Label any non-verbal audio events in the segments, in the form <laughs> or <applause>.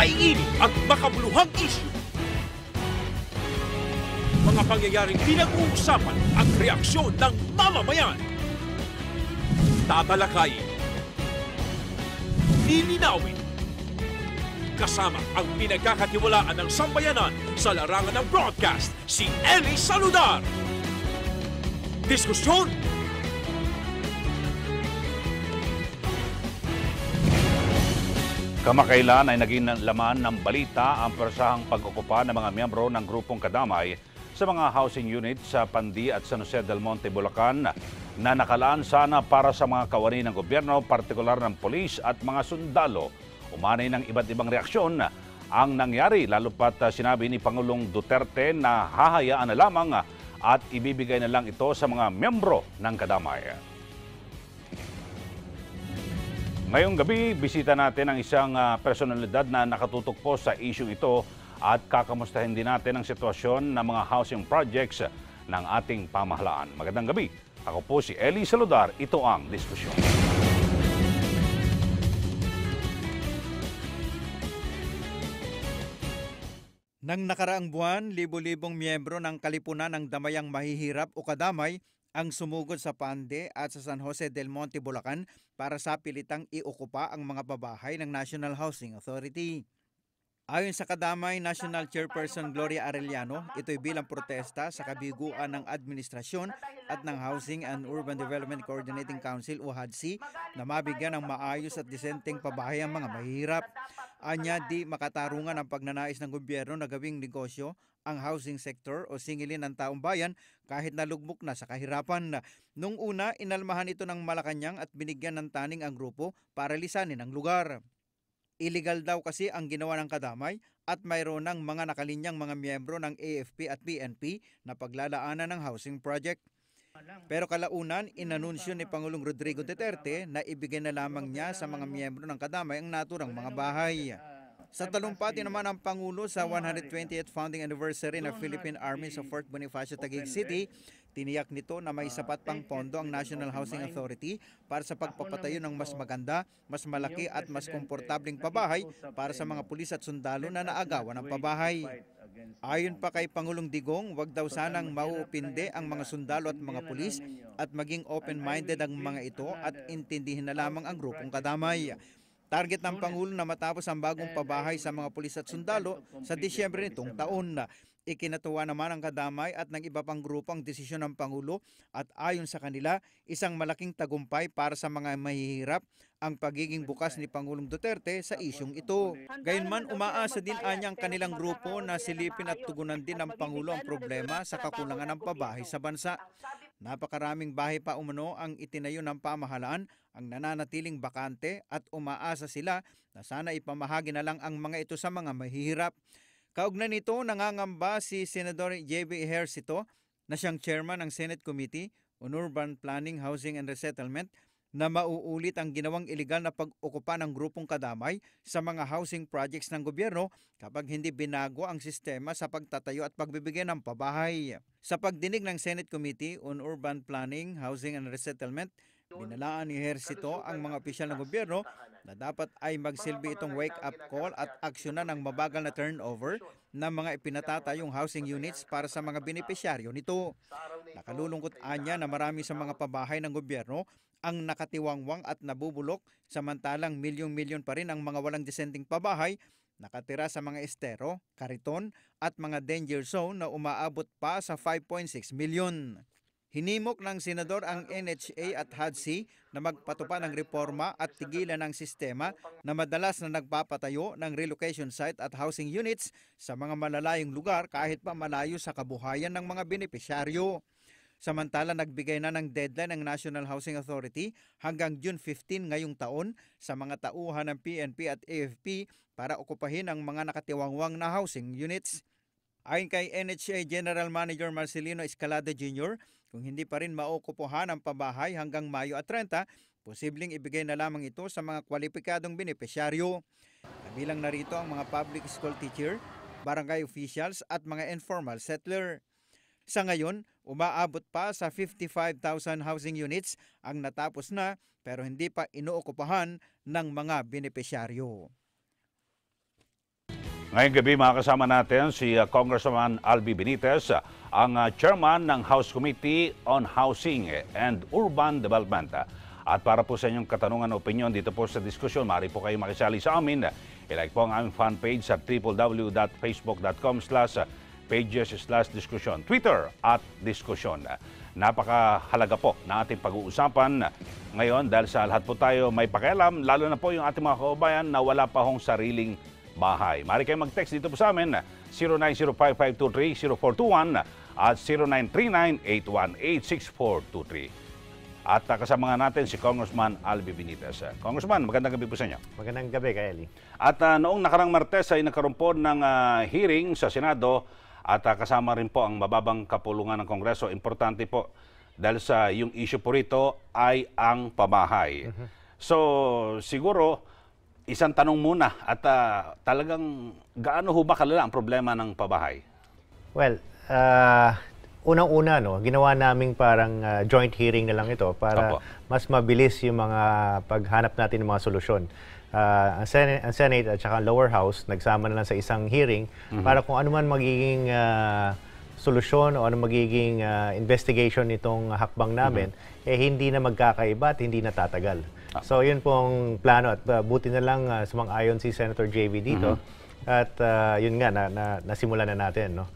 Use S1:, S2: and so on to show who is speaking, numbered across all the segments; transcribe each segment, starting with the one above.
S1: Maiinit at makabuluhang issue. Mga pangyayaring pinag-uusapan at reaksyon ng mamamayan. Tatalakayin. Lilinawin. Kasama ang pinagkakatiwalaan ng sambayanan sa larangan ng broadcast, si Eli Saludar. Diskusyon
S2: Kamakailan ay naging laman ng balita ang persahang pag-okupa ng mga miyembro ng grupong Kadamay sa mga housing units sa Pandi at San Jose del Monte, Bulacan na nakalaan sana para sa mga kawani ng gobyerno, partikular ng polis at mga sundalo. Umanay ng iba't ibang reaksyon ang nangyari lalo pat uh, sinabi ni Pangulong Duterte na hahayaan na lamang at ibibigay na lang ito sa mga miyembro ng Kadamay. Ngayong gabi, bisita natin ang isang uh, personalidad na nakatutok po sa issue ito at kakamustahin din natin ang sitwasyon ng mga housing projects ng ating pamahalaan. Magandang gabi. Ako po si Eli Saludar. Ito ang diskusyon.
S3: Nang nakaraang buwan, libo-libong miyembro ng Kalipunan ng Damayang Mahihirap o Kadamay ang sumugod sa Pande at sa San Jose del Monte, Bulacan para sa pilitang iukupa ang mga babahay ng National Housing Authority. Ayon sa Kadamay National Chairperson Gloria Arellano, ito'y bilang protesta sa kabiguan ng administrasyon at ng Housing and Urban Development Coordinating Council o HADC na mabigyan ng maayos at disenteng pabahay ang mga mahihirap. Anya di makatarungan ang pagnanais ng gobyerno na gawing negosyo ang housing sector o singilin ng taong bayan kahit nalugmok na sa kahirapan. Nung una, inalmahan ito ng Malacanang at binigyan ng taning ang grupo para lisanin ang lugar. Illegal daw kasi ang ginawa ng kadamay at mayroon ng mga nakalinyang mga miyembro ng AFP at PNP na paglalaanan ng housing project. Pero kalaunan, inanunsyo ni Pangulong Rodrigo Duterte na ibigay na lamang niya sa mga miyembro ng kadamay ang naturang mga bahay. Sa talumpati naman ang Pangulo sa 120th founding anniversary ng Philippine Army sa Fort Bonifacio, Taguig City, tiniyak nito na may sapat pang pondo ang National Housing Authority para sa pagpapatayo ng mas maganda, mas malaki at mas komportabling pabahay para sa mga pulis at sundalo na naagawan ng pabahay. Ayon pa kay Pangulong Digong, wag daw sanang mauupinde ang mga sundalo at mga pulis at maging open-minded ang mga ito at intindihin na lamang ang grupong kadamay. Target ng Pangulo na matapos ang bagong pabahay sa mga pulis at sundalo sa Disyembre nitong taon. Ikinatuwa naman ang kadamay at ng iba pang grupo ang desisyon ng Pangulo at ayon sa kanila, isang malaking tagumpay para sa mga mahihirap ang pagiging bukas ni Pangulong Duterte sa isyong ito. Gayunman, umaasa din anya ang kanilang grupo na silipin at tugunan din ng Pangulo ang problema sa kakulangan ng pabahay sa bansa. Napakaraming bahay pa umano ang itinayo ng pamahalaan ang nananatiling bakante at umaasa sila na sana ipamahagi na lang ang mga ito sa mga mahihirap. Kaugnay nito, nangangamba si Senador J.B. Ejercito na siyang chairman ng Senate Committee on Urban Planning, Housing and Resettlement na mauulit ang ginawang ilegal na pag-okupa ng grupong kadamay sa mga housing projects ng gobyerno kapag hindi binago ang sistema sa pagtatayo at pagbibigay ng pabahay. Sa pagdinig ng Senate Committee on Urban Planning, Housing and Resettlement, Binalaan ni Hersito ang mga opisyal ng gobyerno na dapat ay magsilbi itong wake-up call at aksyonan ng mabagal na turnover ng mga ipinatatayong housing units para sa mga benepisyaryo nito. Nakalulungkot anya na marami sa mga pabahay ng gobyerno ang nakatiwangwang at nabubulok samantalang milyong-milyon pa rin ang mga walang disenteng pabahay nakatira sa mga estero, kariton at mga danger zone na umaabot pa sa 5.6 milyon. Hinimok ng senador ang NHA at HADC na magpatupad ng reforma at tigilan ng sistema na madalas na nagpapatayo ng relocation site at housing units sa mga malalayong lugar kahit pa malayo sa kabuhayan ng mga benepisyaryo. Samantala, nagbigay na ng deadline ng National Housing Authority hanggang June 15 ngayong taon sa mga tauhan ng PNP at AFP para okupahin ang mga nakatiwangwang na housing units. Ayon kay NHA General Manager Marcelino Escalada Jr., kung hindi pa rin maukupuhan ang pabahay hanggang Mayo at 30, posibleng ibigay na lamang ito sa mga kwalipikadong benepisyaryo. Kabilang narito ang mga public school teacher, barangay officials at mga informal settler. Sa ngayon, umaabot pa sa 55,000 housing units ang natapos na pero hindi pa inuokupahan ng mga benepisyaryo.
S2: Ngayong gabi mga kasama natin si uh, Congressman Albi Benitez, uh, ang uh, chairman ng House Committee on Housing and Urban Development. At para po sa inyong katanungan o opinion dito po sa diskusyon, maaari po kayo makisali sa amin. I-like po ang aming fan page sa www.facebook.com slash pages slash diskusyon. Twitter at diskusyon. Napakahalaga po na ating pag-uusapan ngayon dahil sa lahat po tayo may pakialam, lalo na po yung ating mga kababayan na wala pa hong sariling bahay. Mari kayo mag-text dito po sa amin 0905-523-0421 at 0939-818-6423. At uh, kasama nga natin si Congressman Albi Benitez. Congressman, magandang gabi po sa inyo.
S4: Magandang gabi, Kaeli.
S2: At uh, noong nakarang Martes ay nagkaroon po ng uh, hearing sa Senado at uh, kasama rin po ang mababang kapulungan ng Kongreso. Importante po dahil sa yung issue po rito ay ang pamahay. So siguro isang tanong muna at uh, talagang gaano ho ba kalala ang problema ng pabahay?
S4: Well, uh, unang-una, no, ginawa naming parang uh, joint hearing na lang ito para
S2: Opo.
S4: mas mabilis yung mga paghanap natin ng mga solusyon. Uh, ang, Senate, ang Senate at saka lower house nagsama na lang sa isang hearing para kung ano man magiging uh, solusyon o ano magiging uh, investigation nitong hakbang namin, eh hindi na magkakaiba at hindi na tatagal. So yun pong plano at uh, buti na lang uh, sumang-ayon si Senator JV dito at uh, yun nga na, na, nasimulan na natin no.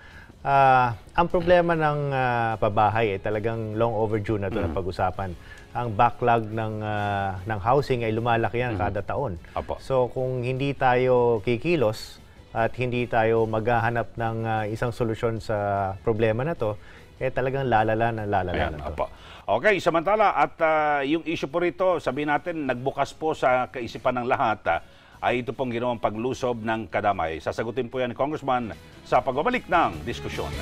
S4: Ah, ang problema ng ah, pabahay ay talagang long overdue na ito na pag-usapan. Ang backlog ng ah, ng housing ay lumalaki yan kada taon.
S2: Apo.
S4: So kung hindi tayo kikilos at hindi tayo maghahanap ng ah, isang solusyon sa problema na to, eh talagang lalala na lalala
S2: Ayan,
S4: na to.
S2: apo. Okay, samantala at ah, yung issue po rito, sabihin natin nagbukas po sa kaisipan ng lahat ah, ay ito pong ginawang paglusob ng kadamay. Sasagutin po yan ni Congressman sa pagbabalik ng diskusyon.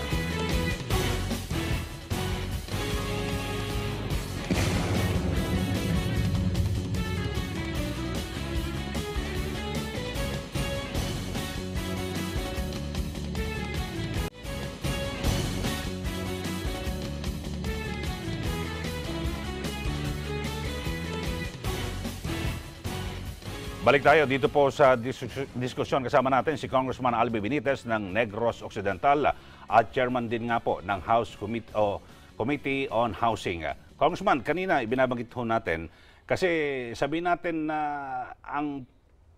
S2: Balik tayo dito po sa dis- diskusyon kasama natin si Congressman Albi Benitez ng Negros Occidental at chairman din nga po ng House Commit- o Committee on Housing. Congressman, kanina ibinabanggit ho natin kasi sabihin natin na ang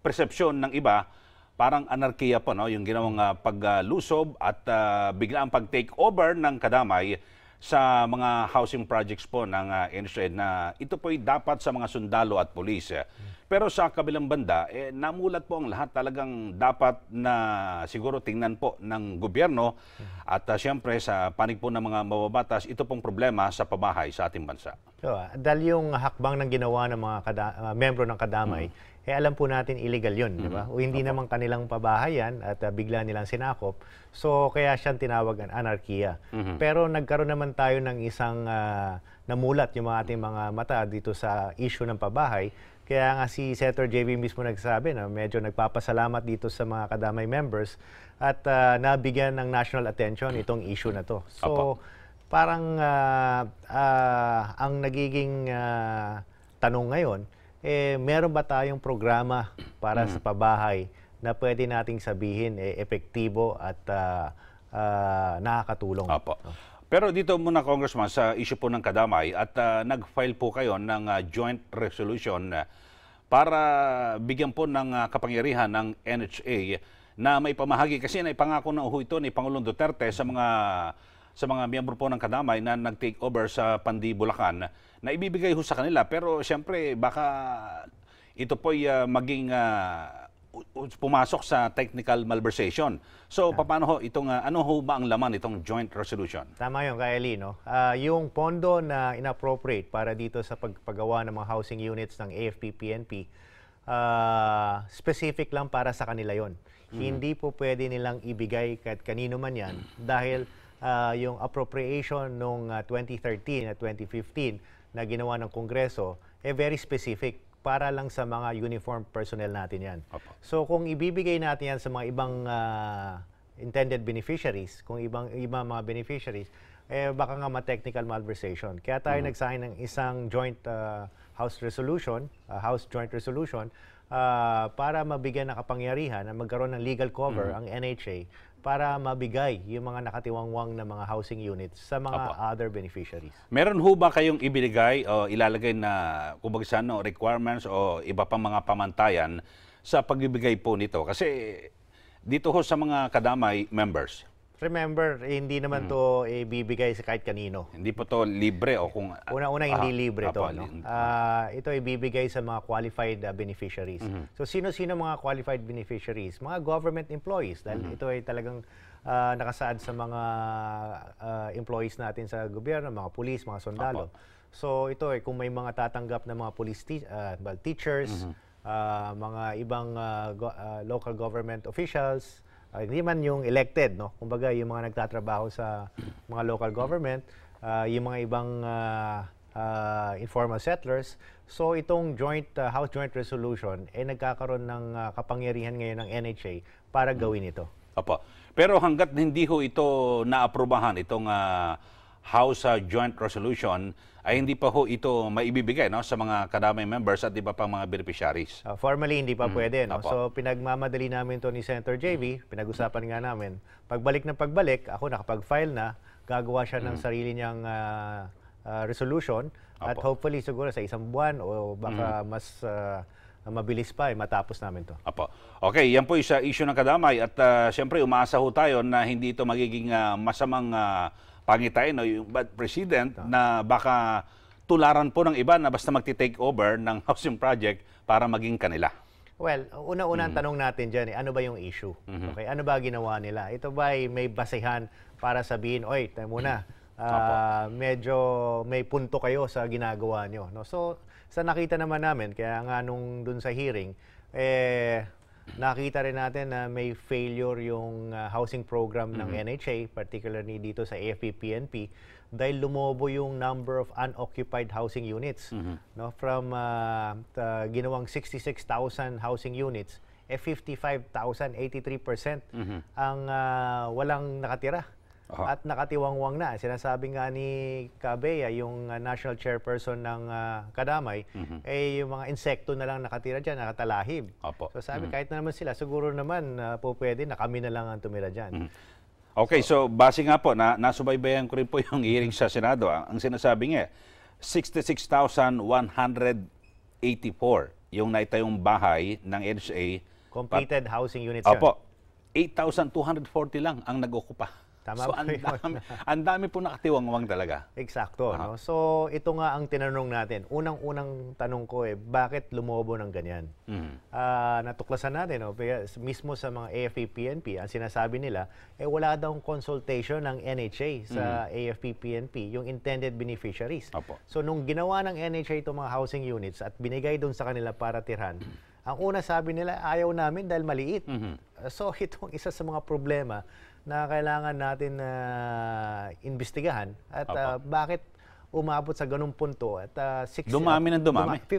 S2: persepsyon ng iba parang anarkiya po no yung ginawang ah, paglusob at ah, biglaang pag-take over ng kadamay sa mga housing projects po ng uh, NHA na ito po'y dapat sa mga sundalo at pulis. Pero sa kabilang banda, eh, namulat po ang lahat talagang dapat na siguro tingnan po ng gobyerno at uh, siyempre sa panig po ng mga mababatas, ito pong problema sa pabahay sa ating bansa.
S4: So, ah, dahil yung hakbang ng ginawa ng mga kada- ah, membro ng kadamay, eh alam po natin illegal yun, di ba? O hindi naman kanilang pabahayan at ah, bigla nilang sinakop. So, kaya siyang tinawag ang anarkiya. Pero nagkaroon naman tayo ng isang ah, namulat yung mga ating mga mata dito sa issue ng pabahay. Kaya nga si Senator JV mismo nagsabi na medyo nagpapasalamat dito sa mga kadamay members at ah, nabigyan ng national attention itong issue na to. So,
S2: Opo.
S4: parang ah, ah, ang nagiging ah, tanong ngayon, eh, meron ba tayong programa para sa pabahay na pwede nating sabihin eh, epektibo at ah, ah, nakakatulong?
S2: Apo. Pero dito muna, Congressman, sa issue po ng kadamay at ah, nag-file po kayo ng ah, joint resolution ah, para bigyan po ng ah, kapangyarihan ng NHA na may pamahagi kasi naipangako na ho ito ni Pangulong Duterte sa mga sa mga miyembro po ng kadamay na nag-take over sa Pandi, Bulacan na ibibigay ho sa kanila. Pero siyempre baka ito po'y ah, maging ah, u- u- pumasok sa technical malversation. So paano ho itong ah, ano ho ba ang laman itong joint resolution?
S4: Tama yun, kay Eli, no? Ah, yung pondo na inappropriate para dito sa pagpagawa ng mga housing units ng AFP, PNP, ah, specific lang para sa kanila yon. Hindi po pwede nilang ibigay kahit kanino man yan dahil ah, yung appropriation nung ah, 2013 at 2015 na ginawa ng Kongreso, eh very specific para lang sa mga uniform personnel natin yan.
S2: Opo.
S4: So kung ibibigay natin yan sa mga ibang ah, intended beneficiaries, kung ibang ibang mga beneficiaries, eh baka nga ma-technical malversation. Kaya tayo nag-sign ng isang joint ah, House Resolution, uh, House Joint Resolution, uh, para mabigyan ng kapangyarihan na magkaroon ng legal cover ang NHA para mabigay yung mga nakatiwangwang na mga housing units sa mga
S2: Apo.
S4: other beneficiaries.
S2: Meron ho ba kayong ibinigay o ilalagay na kumbaga ano, requirements o iba pang mga pamantayan sa pagbibigay po nito? Kasi dito ho sa mga kadamay members,
S4: Remember, eh, hindi
S2: Mm.
S4: naman to ibibigay sa kahit kanino.
S2: hindi po to libre o kung...
S4: Una-una, hindi
S2: Ah,
S4: libre to.
S2: apo,
S4: No?
S2: li-
S4: Ah, ito ay bibigay sa mga qualified ah, beneficiaries.
S2: Mm-hmm.
S4: So, sino-sino mga qualified beneficiaries? Mga government employees. Dahil
S2: Mm-hmm.
S4: ito ay talagang ah, nakasaad sa mga ah, employees natin sa gobyerno, mga pulis, mga sundalo. So, ito ay kung may mga tatanggap na mga police te- ah, well, teachers,
S2: Mm-hmm.
S4: ah, mga ibang ah, go- ah, local government officials, Ah, hindi man yung elected, no? Kumbaga, yung mga nagtatrabaho sa mga local government, ah, yung mga ibang ah, ah, informal settlers. So, itong joint ah, House Joint Resolution ay nagkakaroon ng ah, kapangyarihan ngayon ng NHA para gawin ito.
S2: Opo. Pero hanggat hindi ho ito naaprubahan, itong ah, House ah, Joint Resolution, ay hindi pa ho ito maibibigay no, sa mga kadamay members at iba pang mga beneficiaries.
S4: Ah, formally, hindi pa pwede. No?
S2: Apo.
S4: So, pinagmamadali namin to ni Senator JV. Pinag-usapan nga namin. Pagbalik ng pagbalik, ako nakapag-file na. Gagawa siya ng sarili niyang ah, ah, resolution. At
S2: Apo.
S4: hopefully, siguro sa isang buwan o baka mas ah, mabilis pa, eh, matapos namin to.
S2: Apo. Okay, yan po yung sa issue ng kadamay at ah, siyempre umaasa ho tayo na hindi ito magiging ah, masamang uh, pangitain o yung bad president na baka tularan po ng iba na basta magti-take over ng <laughs> housing project para maging kanila.
S4: Well, una-una ang tanong natin dyan, eh, ano ba yung issue? Okay, ano ba ginawa nila? Ito ba ay may basehan para sabihin, oy, tayo muna, ah, medyo may punto kayo sa ginagawa nyo. No? So, sa nakita naman namin, kaya nga nung dun sa hearing, eh, nakita rin natin na may failure yung ah, housing program ng NHA, particularly dito sa AFP-PNP, dahil lumobo yung number of unoccupied housing units. No, from ah, ta- ginawang 66,000 housing units, eh 55,000, 83% ang ah, walang nakatira.
S2: Aha.
S4: At nakatiwangwang na. Sinasabi nga ni Cabea, yung ah, national chairperson ng ah, Kadamay, eh yung mga insekto na lang nakatira dyan, nakatalahib.
S2: Opo.
S4: So sabi, kahit na naman sila, siguro naman ah, po pwede na kami na lang ang tumira dyan.
S2: Okay, so, base nga po, na, nasubaybayan ko rin po <laughs> yung hearing sa Senado. Ang, ang sinasabi nga, 66,184 yung naitayong bahay ng NHA.
S4: Completed housing units.
S2: Opo, 8,240 lang ang nag-okupa.
S4: Tama
S2: so, ang <laughs> dami, ang dami po nakatiwangwang talaga.
S4: Eksakto. No? So, ito nga ang tinanong natin. Unang-unang tanong ko eh, bakit lumobo ng ganyan?
S2: Mhm.
S4: Ah, natuklasan natin, no? Kaya mismo sa mga AFP-PNP, ang sinasabi nila, eh wala daw consultation ng NHA sa AFP-PNP, yung intended beneficiaries.
S2: Opo.
S4: So, nung ginawa ng NHA itong mga housing units at binigay doon sa kanila para tirhan, ang una sabi nila, ayaw namin dahil maliit. Uh, So, <laughs> itong isa sa mga problema na kailangan natin na imbestigahan at
S2: Opo.
S4: ah, bakit umabot sa ganung punto at ah, six,
S2: Dumami ng dumami.
S4: duma-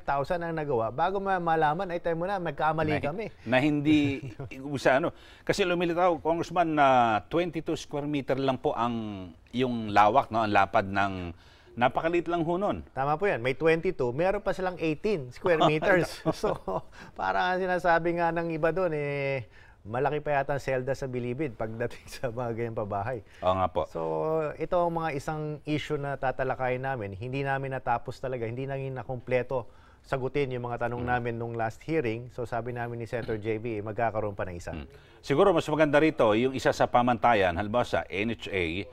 S4: 55,000 ang nagawa. Bago ma- malaman, ay tayo muna, magkamali
S2: na,
S4: kami.
S2: na hindi <laughs> sa ano kasi lumilitaw congressman na 22 square meter lang po ang yung lawak no ang lapad ng napakaliit lang ho nun.
S4: Tama po yan. May 22. Meron pa silang 18 square <laughs> meters. so, <laughs> parang sinasabi nga ng iba doon, eh, malaki pa yata ang selda sa Bilibid pagdating <laughs> sa mga ganyang pabahay.
S2: Oo nga po.
S4: So, ito ang mga isang issue na tatalakayin namin. Hindi namin natapos talaga. Hindi naging nakumpleto sagutin yung mga tanong namin nung last hearing. So, sabi namin ni Senator JB, eh, magkakaroon pa ng isa.
S2: Siguro mas maganda rito yung isa sa pamantayan halimbawa sa NHA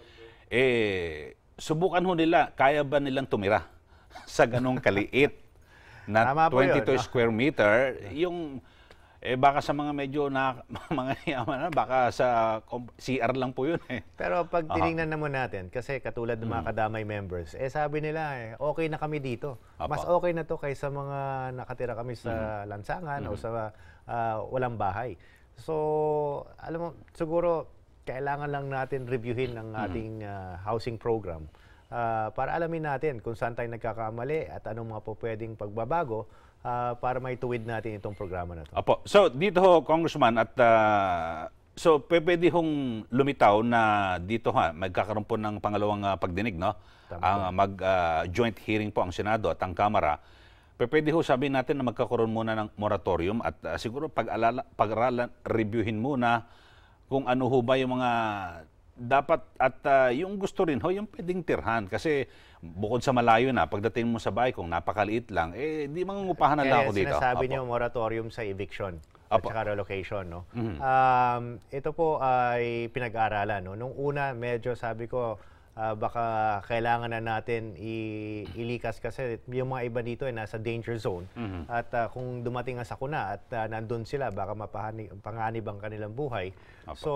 S2: eh subukan ho nila kaya ba nilang tumira <laughs> sa ganong kaliit na
S4: Tama po yun,
S2: 22
S4: no?
S2: square meter yung eh baka sa mga medyo na <laughs> mga yaman na baka sa CR lang po yun eh.
S4: Pero pag tinignan naman natin, kasi katulad ng
S2: Mm.
S4: mga kadamay members, eh sabi nila, eh, okay na kami dito.
S2: Apa.
S4: Mas okay na to kaysa mga nakatira kami
S2: Mm-hmm.
S4: sa lansangan o sa ah, walang bahay. So, alam mo, siguro kailangan lang natin reviewin ang
S2: Mm-hmm.
S4: ating ah, housing program ah, para alamin natin kung saan tayo nagkakamali at anong mga po pwedeng pagbabago ah, para maituwid natin itong programa na to.
S2: Opo. So dito ho, Congressman, at ah, So, pwede hong lumitaw na dito ha, magkakaroon po ng pangalawang ah, pagdinig, no? Ang mag-joint hearing po ang Senado at ang Kamara. Pwede ho sabihin natin na magkakaroon muna ng moratorium at ah, siguro pag-aralan, reviewin muna kung ano ho ba yung mga dapat at ah, yung gusto rin ho, yung pwedeng tirhan. Kasi bukod sa malayo na, pagdating mo sa bahay, kung napakaliit lang, eh, di mangungupahan na lang ako dito.
S4: sinasabi niyo moratorium sa eviction at saka relocation. No?
S2: Mhm.
S4: Um, ito po ay pinag-aaralan. No? Nung una, medyo sabi ko, ah, baka kailangan na natin i- ilikas kasi yung mga iba dito ay nasa danger zone.
S2: Mhm.
S4: At ah, kung dumating ang sakuna at ah, nandun sila, baka mapahani, panganib ang kanilang buhay.
S2: Apo.
S4: So,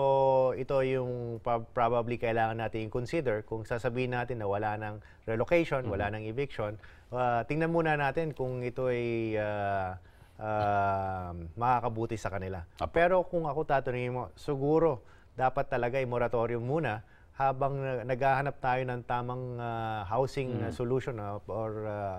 S4: ito yung probably kailangan natin consider kung sasabihin natin na wala ng relocation, wala ng eviction. ah, tingnan muna natin kung ito ay ah, ah, makakabuti sa kanila.
S2: Apo.
S4: Pero kung ako tatanungin mo, siguro dapat talaga ay moratorium muna habang na- naghahanap tayo ng tamang ah, housing ah, solution ah, or ah,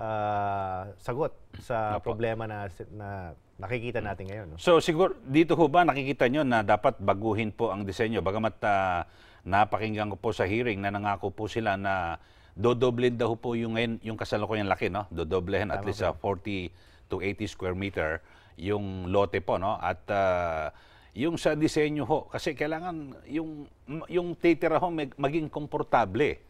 S4: ah, sagot sa
S2: Apo.
S4: problema na, na nakikita natin ngayon. no?
S2: So siguro dito ho ba nakikita nyo na dapat baguhin po ang disenyo bagamat ah, napakinggan ko po sa hearing na nangako po sila na dodoblin daw po yung ngayon yung kasalukuyang laki no dodoblehin at least sa 40 to 80 square meter yung lote po no at ah, yung sa disenyo ho kasi kailangan yung yung titira ho mag- maging komportable.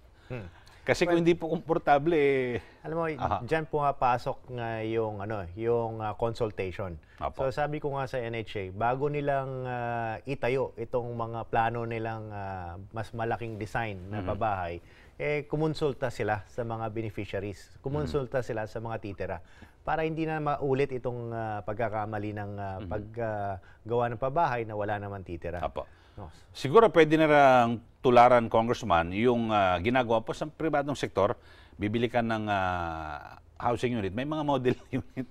S2: Kasi kung hindi po komportable eh,
S4: Alam mo,
S2: Aha.
S4: diyan pumapasok nga yung ano, yung ah, consultation.
S2: Apo.
S4: So sabi ko nga sa NHA, bago nilang ah, itayo itong mga plano nilang ah, mas malaking design na
S2: Mm-hmm.
S4: pabahay, eh kumonsulta sila sa mga beneficiaries. Kumonsulta
S2: Mm-hmm.
S4: sila sa mga titira para hindi na maulit itong ah, pagkakamali ng ah, paggawa ng pabahay na wala naman titira.
S2: Mm-hmm. Apo.
S4: No.
S2: Siguro pwede na lang tularan, Congressman, yung ah, ginagawa po sa pribadong sektor, bibili ka ng ah, housing unit. May mga model <laughs> unit.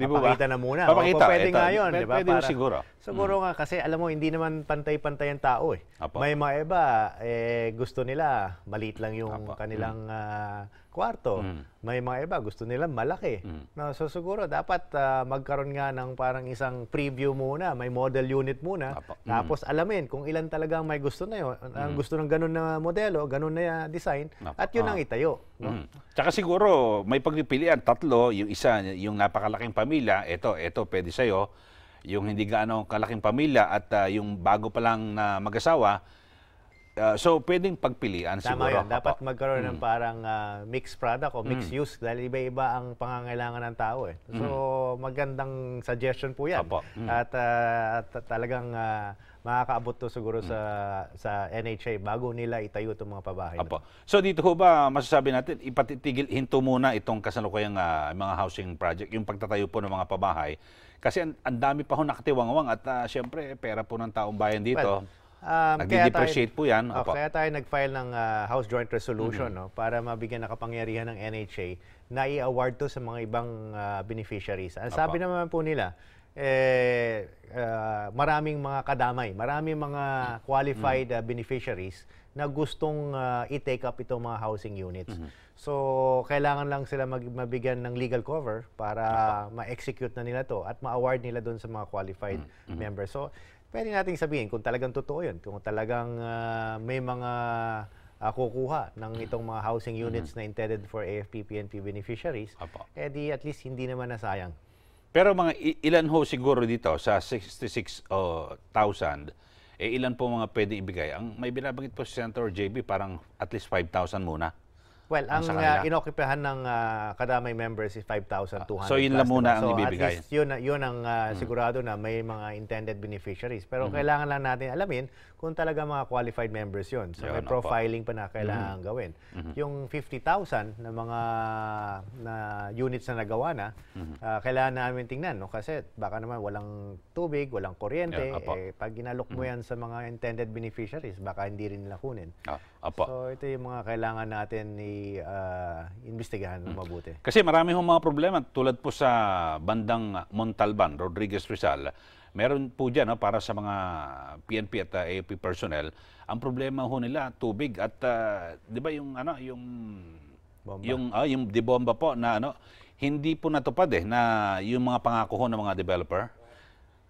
S2: Di ba?
S4: Papakita na muna.
S2: Papakita.
S4: O, pwede
S2: Ito,
S4: nga yun,
S2: pwede-
S4: di ba?
S2: Pwede
S4: Para-
S2: siguro.
S4: Siguro nga kasi alam mo hindi naman pantay-pantay ang tao eh.
S2: Apo.
S4: May mga iba eh gusto nila maliit lang yung
S2: Apo.
S4: kanilang ah, kwarto.
S2: Mm.
S4: May mga iba gusto nila malaki.
S2: Mm.
S4: No, so siguro dapat ah, magkaroon nga ng parang isang preview muna, may model unit muna.
S2: Apo. Mm.
S4: Tapos alamin kung ilan talaga ang may gusto na yun, ang gusto ng ganun na modelo, ganun na design
S2: Apo.
S4: at yun
S2: Ah.
S4: ang itayo, no?
S2: Mm. Tsaka siguro, may pagpipilian, tatlo, yung isa, yung napakalaking pamilya, ito, ito, pwede sa'yo. Yung hindi gaano kalaking pamilya at ah, yung bago pa lang na mag-asawa, ah, so pwedeng pagpilian
S4: Tama
S2: siguro.
S4: yun. Dapat
S2: Apo.
S4: magkaroon
S2: Mm.
S4: ng parang ah, mixed product o mixed use dahil iba-iba ang pangangailangan ng tao eh. So magandang suggestion po yan.
S2: Apo. Mm.
S4: At, at talagang ah, makakaabot to siguro sa sa NHA bago nila itayo itong mga pabahay.
S2: Apo. So dito ho ba masasabi natin ipatitigil hinto muna itong kasalukuyang ah, mga housing project, yung pagtatayo po ng mga pabahay. Kasi ang, ang dami pa ho nakatiwangwang at ah, syempre pera po ng taong bayan dito.
S4: Um,
S2: Nagdi-depreciate po yan.
S4: Oh,
S2: Opo.
S4: kaya tayo nag-file ng ah, House Joint Resolution no, para mabigyan ng kapangyarihan ng NHA na i-award to sa mga ibang ah, beneficiaries. Ang sabi
S2: Opo.
S4: naman po nila, eh, ah, maraming mga kadamay, maraming mga qualified ah, beneficiaries na gustong ah, i-take up itong mga housing units. So, kailangan lang sila mag- mabigyan ng legal cover para ma-execute na nila to at ma-award nila doon sa mga qualified members. So, pwede nating sabihin kung talagang totoo yun, kung talagang ah, may mga ah, kukuha ng itong mga housing units na intended for AFP, PNP beneficiaries,
S2: Apo.
S4: eh di at least hindi naman nasayang.
S2: Pero mga ilan ho siguro dito sa 66,000, eh ilan po mga pwede ibigay? Ang may binabanggit po si Senator JB parang at least 5,000 muna.
S4: Well, ang
S2: sa
S4: uh,
S2: kanila.
S4: inokupahan ng ah, kadamay members is 5,200.
S2: So, yun lang muna
S4: diba?
S2: ang
S4: so,
S2: ibibigay.
S4: At least yun, yun ang ah, sigurado na may mga intended beneficiaries. Pero kailangan lang natin alamin kung talaga mga qualified members yun. So, may
S2: Yun, opo.
S4: profiling pa na kailangan gawin. Yung 50,000 na mga na units na nagawa na, ah, kailangan namin tingnan. No? Kasi baka naman walang tubig, walang kuryente.
S2: Yeah,
S4: eh, pag ginalok mo yan sa mga intended beneficiaries, baka hindi rin nila kunin.
S2: Ah, apo.
S4: So ito yung mga kailangan natin i-investigahan ng mabuti.
S2: Kasi marami hong mga problema tulad po sa bandang Montalban, Rodriguez Rizal. Meron po dyan no, para sa mga PNP at uh, AFP personnel. Ang problema ho nila tubig at uh, 'di ba yung ano yung
S4: Bomba.
S2: yung ah, yung di bomba po na ano hindi po natupad eh na yung mga pangako ho ng mga developer.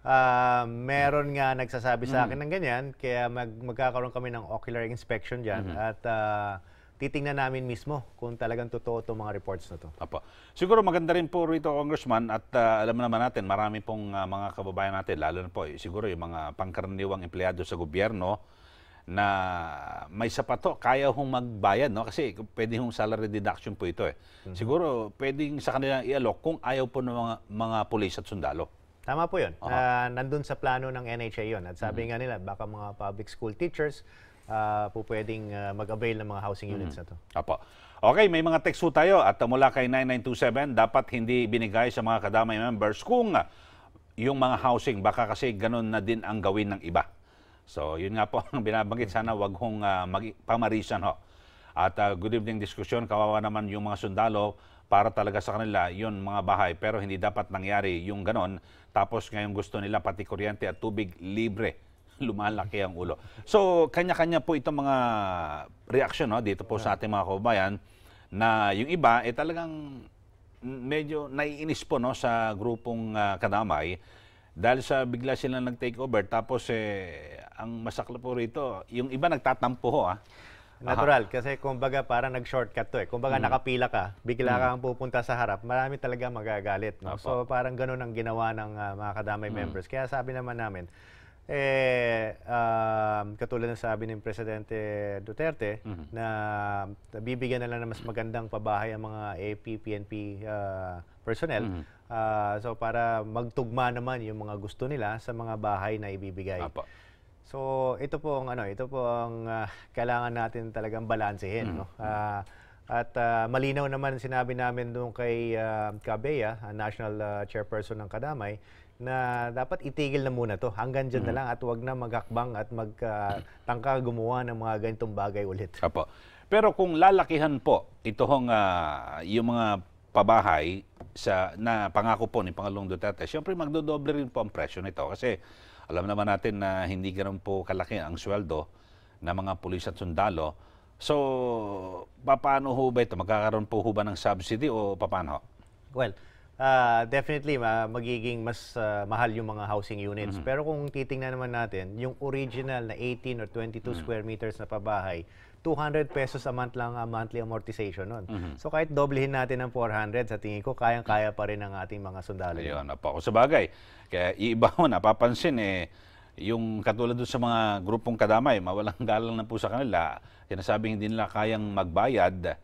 S4: Ah, meron nga nagsasabi sa akin ng ganyan, kaya mag, magkakaroon kami ng ocular inspection dyan at ah, titingnan namin mismo kung talagang totoo itong mga reports na to.
S2: Apo. Siguro maganda rin po rito, Congressman, at ah, alam naman natin, marami pong ah, mga kababayan natin, lalo na po, eh, siguro yung mga pangkaraniwang empleyado sa gobyerno, na may sapato, kaya hong magbayad, no? Kasi pwede hong salary deduction po ito eh. Siguro pwedeng sa kanila i-alok kung ayaw po ng mga, mga pulis at sundalo.
S4: Tama po yun. Ah, nandun sa plano ng NHA yun. At sabi nga nila, baka mga public school teachers ah, po pwedeng ah, mag-avail ng mga housing units na to.
S2: Apo. Okay, may mga text po tayo at mula kay 9927, dapat hindi binigay sa mga kadamay members kung ah, yung mga housing, baka kasi ganun na din ang gawin ng iba. So, yun nga po <laughs> ang binabanggit. Sana wag hong ah, mag- pamarisan ho. At ah, good evening diskusyon, kawawa naman yung mga sundalo para talaga sa kanila yun mga bahay. Pero hindi dapat nangyari yung ganon. Tapos ngayon gusto nila pati kuryente at tubig libre <laughs> lumalaki ang ulo. So, kanya-kanya po itong mga reaction no, dito po sa ating mga kababayan na yung iba eh talagang medyo naiinis po no sa grupong ah, kadamay dahil sa bigla silang nag-take over tapos eh ang masakla po rito yung iba nagtatampo ho ah.
S4: Natural, kasi kumbaga parang nag-shortcut to eh. Kumbaga nakapila ka, bigla kang pupunta sa harap, marami talaga magagalit. No? So parang ganun ang ginawa ng ah, mga kadamay members. Kaya sabi naman namin, eh, um, katulad ng sabi ng Presidente Duterte, na bibigyan na lang ng mas magandang pabahay ang mga AP, PNP ah, personnel. Ah, so para magtugma naman yung mga gusto nila sa mga bahay na ibibigay.
S2: Apo.
S4: So, ito po ang ano, ito po ang ah, kailangan natin talagang balansehin, no? Ah, at ah, malinaw naman sinabi namin doon kay uh, Cabea, ang National ah, Chairperson ng Kadamay, na dapat itigil na muna to. Hanggang dyan na lang at wag na maghakbang at magtangka gumawa ng mga ganitong bagay ulit.
S2: Apo. Pero kung lalakihan po ito hong ah, yung mga pabahay sa na pangako po ni Pangulong Duterte, siyempre magdodoble rin po ang presyo nito kasi alam naman natin na hindi ganoon po kalaki ang sweldo ng mga pulis at sundalo. So, paano ho ba ito? Magkakaroon po ho ba ng subsidy o paano? ho?
S4: Well, ah, definitely ma- magiging mas ah, mahal yung mga housing units. Pero kung titingnan naman natin, yung original na 18 or 22 square meters na pabahay, 200 pesos a month lang ang monthly amortization nun. So kahit doblehin natin ng 400, sa tingin ko kayang-kaya pa rin ang ating mga sundalo.
S2: Ayun, apo. Kung sa bagay, kaya iiba <laughs> ho, napapansin eh, yung katulad doon sa mga grupong kadamay, mawalang galang na po sa kanila, sinasabing hindi nila kayang magbayad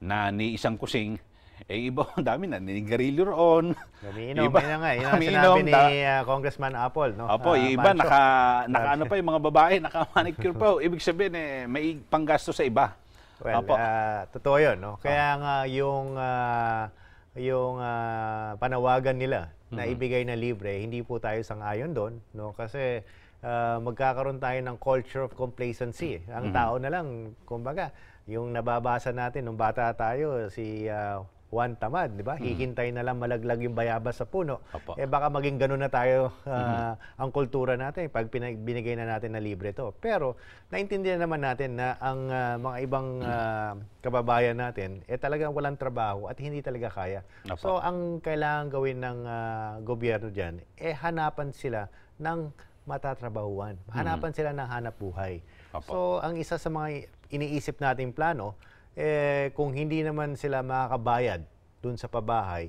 S2: na ni isang kusing, eh iba <laughs> ang dami na, ninigarilyo roon.
S4: Umiinom,
S2: Iba-
S4: yun na nga. Yun ang sinabi ni ah, Congressman Apple. No? Ah,
S2: yung iba
S4: Pancho.
S2: naka, naka ano pa yung mga babae, <laughs> naka manicure pa. ho. Ibig sabihin eh, may panggasto sa iba.
S4: Well,
S2: Opo.
S4: ah, totoo yun. No? Kaya nga yung, ah, yung ah, panawagan nila na
S2: Mm-hmm.
S4: ibigay na libre, hindi po tayo sang-ayon doon. No? Kasi ah, magkakaroon tayo ng culture of complacency.
S2: Mm-hmm.
S4: Ang tao na lang, kumbaga, yung nababasa natin nung bata tayo, si ah, Juan Tamad, di ba? Hihintay na lang malaglag yung bayabas sa puno.
S2: Mm-hmm. Opo.
S4: Eh baka maging ganun na tayo ah, ang kultura natin pag binigay na natin na libre to. Pero naintindihan naman natin na ang ah, mga ibang ah, kababayan natin eh talagang walang trabaho at hindi talaga kaya.
S2: Opo.
S4: So ang kailangan gawin ng ah, gobyerno diyan eh hanapan sila ng matatrabahuan. Hanapan sila ng hanap buhay.
S2: Opo.
S4: So ang isa sa mga iniisip nating plano eh kung hindi naman sila makakabayad dun sa pabahay,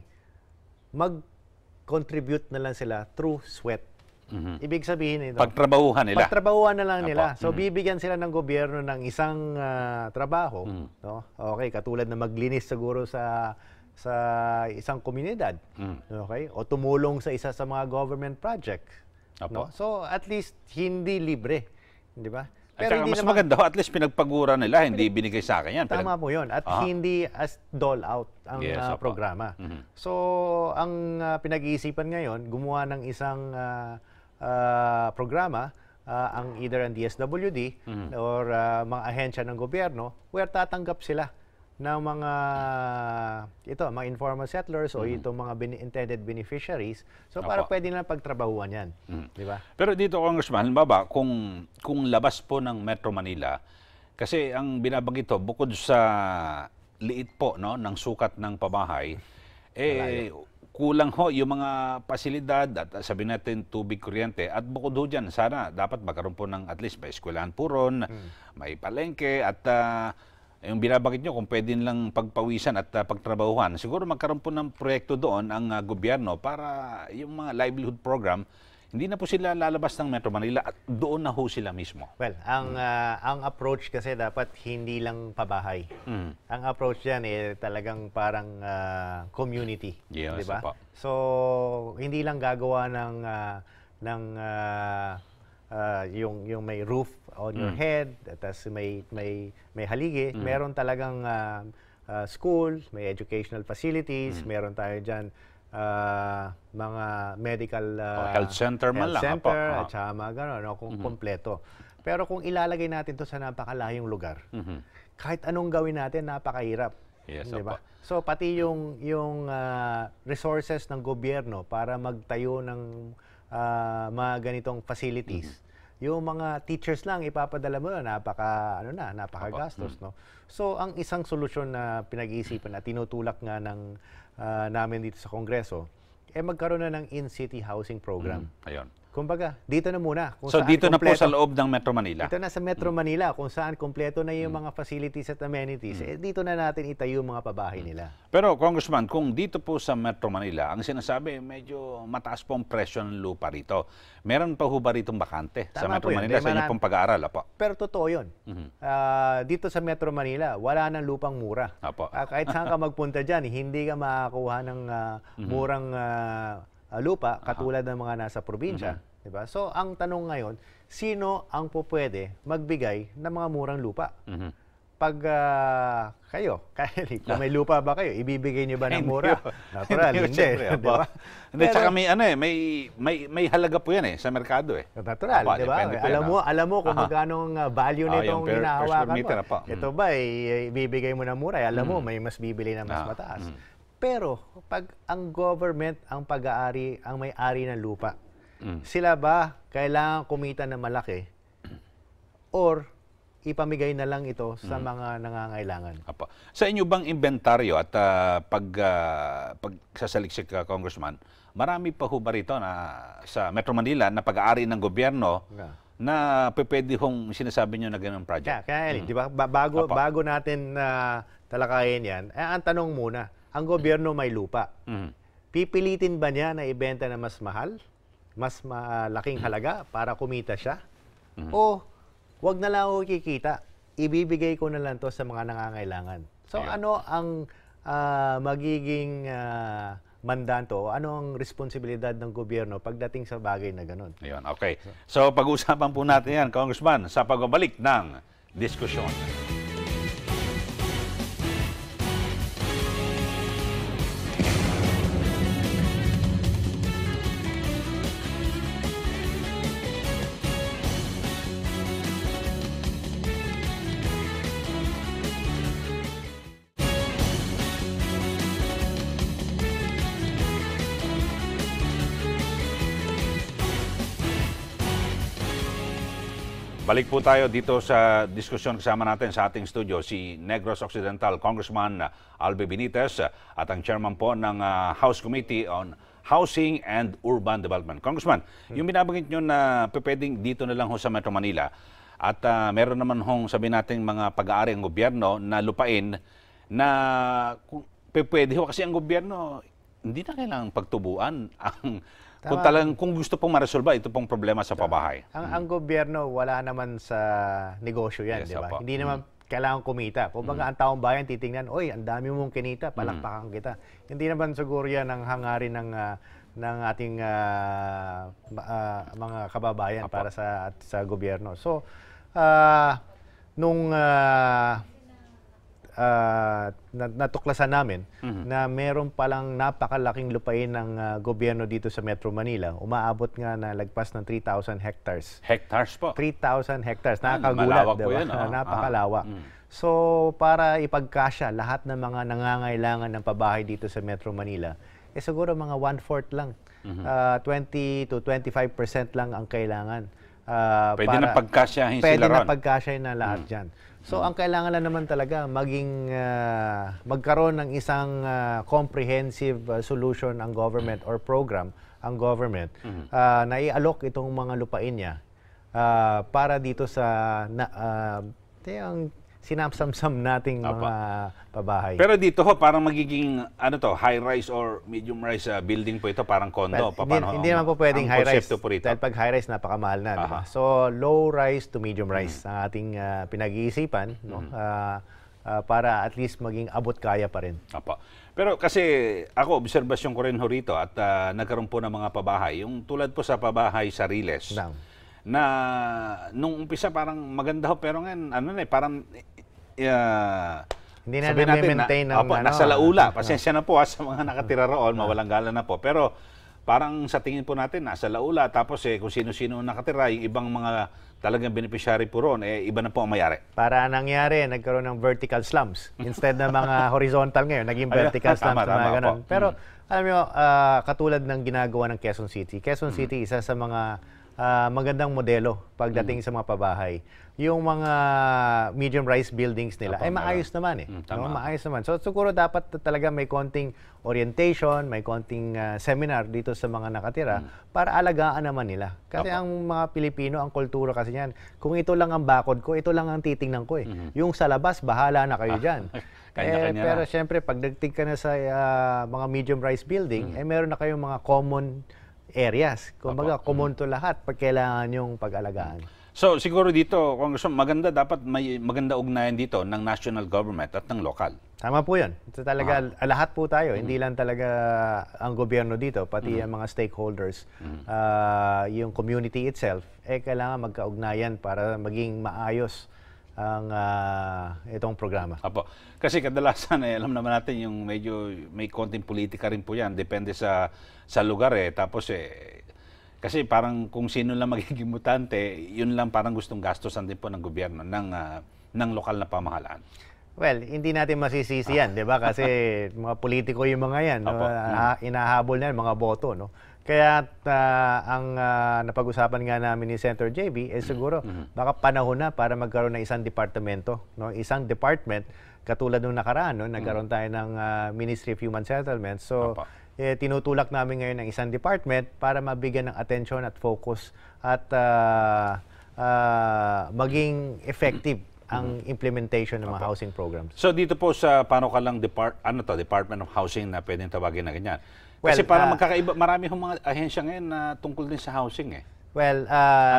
S4: mag-contribute na lang sila through sweat. Ibig sabihin ito,
S2: Pagtrabahuhan nila.
S4: pagtrabahuan na lang
S2: Apo.
S4: nila. So bibigyan sila ng gobyerno ng isang ah, trabaho,
S2: Mm.
S4: no? Okay, katulad na maglinis siguro sa sa isang komunidad.
S2: Mm.
S4: Okay? O tumulong sa isa sa mga government project.
S2: Apo.
S4: No? So at least hindi libre, 'di ba?
S2: At saka mas maganda ho, at least pinagpagura nila, hindi binigay sa akin yan.
S4: Tama
S2: Pinag-
S4: po 'yon at
S2: Aha.
S4: hindi as dole out ang
S2: Yes,
S4: ah,
S2: opo.
S4: programa.
S2: Mhm.
S4: So ang ah, pinag-iisipan ngayon gumawa ng isang ah, ah, programa ah, ang either ang DSWD
S2: Mhm.
S4: or ah, mga ahensya ng gobyerno where tatanggap sila ng mga ito mga informal settlers o itong mga bene- intended beneficiaries so para.
S2: Opo.
S4: pwede na pagtrabahuan yan
S2: Mhm.
S4: di ba
S2: Pero dito, Congressman, halimbawa, kung, kung labas po ng Metro Manila, kasi ang binabanggit to, bukod sa liit po no, ng sukat ng pabahay, eh, kulang ho yung mga pasilidad at sabi natin tubig, kuryente. At bukod ho dyan, sana dapat magkaroon po ng at least may eskwelahan puron, may palengke at uh, yung binabagit nyo kung pwede lang pagpawisan at uh, pagtrabahuhan. Siguro magkaroon po ng proyekto doon ang uh, gobyerno para yung mga livelihood program hindi na po sila lalabas ng Metro Manila at doon na ho sila mismo.
S4: Well, ang ah, ang approach kasi dapat hindi lang pabahay.
S2: Mm.
S4: Ang approach diyan eh talagang parang ah, community,
S2: Yes,
S4: 'di ba? So, hindi lang gagawa ng ah, ng ah, ah, yung yung may roof on your head, tapos may may may haligi, meron talagang ah, ah, school, may educational facilities, meron tayo diyan ah, mga medical ah,
S2: Oh, health center man
S4: health
S2: lang, apo.
S4: center, at saka mga gano'n, no, kung kompleto. Pero kung ilalagay natin to sa napakalayong lugar,
S2: Mhm.
S4: kahit anong gawin natin, napakahirap.
S2: Yes,
S4: Di ba?
S2: opo.
S4: So pati yung yung ah, resources ng gobyerno para magtayo ng ah, mga ganitong facilities.
S2: Mm-hmm.
S4: Yung mga teachers lang ipapadala mo na napaka ano na, napakagastos,
S2: Mm.
S4: no. So ang isang solusyon na pinag-iisipan na tinutulak nga ng ah, namin dito sa Kongreso eh magkaroon na ng in-city housing program.
S2: Ayun.
S4: Kumbaga, dito na muna. Kung
S2: So
S4: saan
S2: dito na po
S4: kompleto-
S2: sa loob ng Metro Manila.
S4: Dito na sa Metro Manila, kung saan kompleto na yung mga facilities at amenities, eh, dito na natin itayo yung mga pabahay nila.
S2: Pero Congressman, kung dito po sa Metro Manila, ang sinasabi medyo mataas po ang presyo ng lupa rito. Meron pa ho ba rito bakante sa
S4: Tama
S2: Metro
S4: po yun.
S2: Manila sa inyong
S4: marami-
S2: pong pag-aaral? Apo.
S4: Pero totoo yun.
S2: Mhm.
S4: Ah, dito sa Metro Manila, wala nang lupang mura.
S2: Apo.
S4: Ah, kahit saan ka magpunta dyan, hindi ka makakuha ng
S2: Mhm.
S4: murang ah, ah, lupa katulad ng mga nasa probinsya.
S2: Mhm.
S4: Diba? So, ang tanong ngayon, sino ang po pwede magbigay ng mga murang lupa?
S2: Mhm.
S4: Pag ah, kayo, <laughs> Kylie, kung may lupa ba kayo, ibibigay niyo ba ng mura? Natural, <laughs> hindi.
S2: syempre,
S4: di ba?
S2: Hindi, tsaka may, ano eh, may, may, may halaga po yan eh, sa merkado eh.
S4: Natural, di ba?
S2: yan,
S4: Alam mo,
S2: ah.
S4: alam mo kung magkano ang uh, value
S2: yung
S4: nitong hinahawakan mo. Ito ba, i- ibibigay mo na mura, eh, alam mo, may mas bibili na mas mataas.
S2: Mm.
S4: Pero, pag ang government ang pag-aari, ang may-ari ng lupa,
S2: Mm.
S4: sila ba kailangan kumita na malaki or ipamigay na lang ito sa
S2: Mm.
S4: mga nangangailangan?
S2: Apo. Sa inyo bang inventaryo at ah, pag, ah, pagsasaliksik ka, Congressman, marami pa ho ba rito na sa Metro Manila na pag-aari ng gobyerno
S4: Yeah.
S2: na pwede hong sinasabi nyo na ganun
S4: Kaya,
S2: project?
S4: kaya Eli, di ba, ba- bago,
S2: Apo.
S4: bago natin na talakayin yan, eh, ang tanong muna, ang gobyerno may lupa.
S2: Mhm.
S4: Pipilitin ba niya na ibenta na mas mahal, mas malaking halaga para kumita siya? O wag na lang ako kikita, ibibigay ko na lang to sa mga nangangailangan. So
S2: Ayun.
S4: ano ang ah, magiging ah, mandato, ano ang responsibilidad ng gobyerno pagdating sa bagay na ganun?
S2: Ayun, okay. So pag-uusapan po natin yan, Congressman, sa pagbabalik ng diskusyon. Balik po tayo dito sa diskusyon kasama natin sa ating studio si Negros Occidental Congressman Albe Benitez at ang chairman po ng ah, House Committee on Housing and Urban Development. Congressman, yung binabanggit nyo na pwedeng dito na lang ho sa Metro Manila at ah, meron naman hong sabi natin mga pag-aari ng gobyerno na lupain na kung pwede ho kasi ang gobyerno hindi na kailangang pagtubuan <laughs> ang kung
S4: Tama.
S2: talagang kung gusto pong maresolba ito pong problema sa pabahay.
S4: Ang, ang gobyerno, wala naman sa negosyo yan,
S2: Yes,
S4: di ba?
S2: apo.
S4: Hindi naman kailangan kumita. Kung baga ang taong bayan titingnan, oy, ang dami mong kinita, palakpakan kita. Hindi naman siguro yan ang hangarin ng ah, ng ating ma- ah, mga kababayan
S2: Apo.
S4: para sa at sa gobyerno. So, ah, nung ah, ah, na- natuklasan namin na meron palang napakalaking lupain ng ah, gobyerno dito sa Metro Manila. Umaabot nga na lagpas ng 3,000 hectares.
S2: Hectares po.
S4: 3,000 hectares.
S2: Ah,
S4: Nakakagulat,
S2: po
S4: diba?
S2: yan, oh. <laughs>
S4: Napakalawak.
S2: Ah, mm.
S4: So, para ipagkasya lahat ng mga nangangailangan ng pabahay dito sa Metro Manila, eh siguro mga one-fourth lang.
S2: Mhm.
S4: Ah, 20 to 25% lang ang kailangan. ah,
S2: Pwede na pagkasyahin
S4: pwede
S2: sila
S4: na
S2: ron.
S4: pagkasyahin na lahat dyan. So, ang kailangan lang naman talaga, maging, ah, magkaroon ng isang ah, comprehensive ah, solution ang government or program ang government. Ah, na i-alok itong mga lupain niya ah, para dito sa na, ah, yung sinamsamsam nating
S2: Apa.
S4: mga pabahay.
S2: Pero dito ho, parang magiging, ano to, high-rise or medium-rise uh, building po ito, parang condo.
S4: Well,
S2: Pa-
S4: hindi,
S2: paano
S4: hindi naman po pwedeng high-rise.
S2: konsepto po rito?
S4: Dahil pag high-rise, napakamahal na. di ba?
S2: Aha.
S4: So, low-rise to medium-rise ang ating ah, pinag-iisipan no? Ah, ah, para at least maging abot-kaya pa rin.
S2: Apo. Pero kasi ako, obserbasyon ko rin ho rito at ah, nagkaroon po ng mga pabahay. Yung tulad po sa pabahay sa Riles,
S4: Now,
S2: na nung umpisa parang maganda ho, pero ngayon, ano na eh, parang uh,
S4: Hindi na
S2: sabihin natin
S4: nami-maintain ng
S2: opo,
S4: ano,
S2: nasa laula.
S4: ah,
S2: Pasensya na po ha, sa mga nakatira roon, mawalang gala na po. Pero parang sa tingin po natin, nasa laula. Tapos eh, kung sino-sino ang nakatira, yung ibang mga talagang beneficiary po roon, eh, iba na po ang mayari.
S4: para nangyari, nagkaroon ng vertical slums. <laughs> Instead ng mga horizontal ngayon, naging vertical <laughs> slums
S2: tama,
S4: na mga
S2: tama
S4: ganun.
S2: po.
S4: Pero, alam nyo, ah, katulad ng ginagawa ng Quezon City. Quezon City, isa sa mga ah, magandang modelo pagdating sa mga pabahay. Yung mga medium-rise buildings nila,
S2: Opo,
S4: ay maayos naman eh.
S2: Mm,
S4: no?
S2: tama.
S4: Maayos naman. So, siguro dapat talaga may konting orientation, may konting ah, seminar dito sa mga nakatira para alagaan naman nila. Kasi
S2: Opo.
S4: ang mga Pilipino, ang kultura kasi yan, kung ito lang ang bakod ko, ito lang ang titingnan ko eh. Yung sa labas, bahala na kayo dyan. <laughs> eh,
S2: Kanya-kanya
S4: pero
S2: na.
S4: syempre, pagdating ka na sa ah, mga medium-rise building, eh meron na kayong mga common areas. Kumbaga, common to lahat pag kailangan yung pag-alagaan.
S2: So siguro dito, Congressman, maganda dapat may maganda ugnayan dito ng national government at ng local.
S4: Tama po yun. Ito talaga,
S2: Ah.
S4: lahat po tayo. Hindi
S2: Mm-hmm.
S4: lang talaga ang gobyerno dito, pati ang mga stakeholders, ah, yung community itself, eh kailangan magkaugnayan para maging maayos ang ah, itong programa.
S2: Apo. Kasi kadalasan eh, alam naman natin yung medyo may konting politika rin po yan. Depende sa sa lugar eh. Tapos eh, kasi parang kung sino lang <laughs> magiging mutante, yun lang parang gustong gastosan din po ng gobyerno, ng, ah, ng lokal na pamahalaan.
S4: Well, hindi natin masisisi yan, di ba? Kasi <laughs> mga politiko yung mga yan. No?
S2: Opo.
S4: Ah, inahabol na yan, mga boto. No? Kaya ah, ang ah, napag-usapan nga namin ni Senator JB, eh siguro baka panahon na para magkaroon ng isang departamento. No? Isang department, katulad nung nakaraan, no? nagkaroon tayo ng ah, Ministry of Human Settlements. So,
S2: Opo.
S4: eh, tinutulak namin ngayon ng isang department para mabigyan ng attention at focus at ah, ah, maging effective ang implementation ng mga housing programs.
S2: So dito po sa panukalang depart ano to, Department of Housing na pwedeng tawagin na ganyan. Kasi
S4: Well,
S2: parang
S4: ah,
S2: magkakaiba, marami hong mga ahensya ngayon na tungkol din sa housing eh.
S4: Well,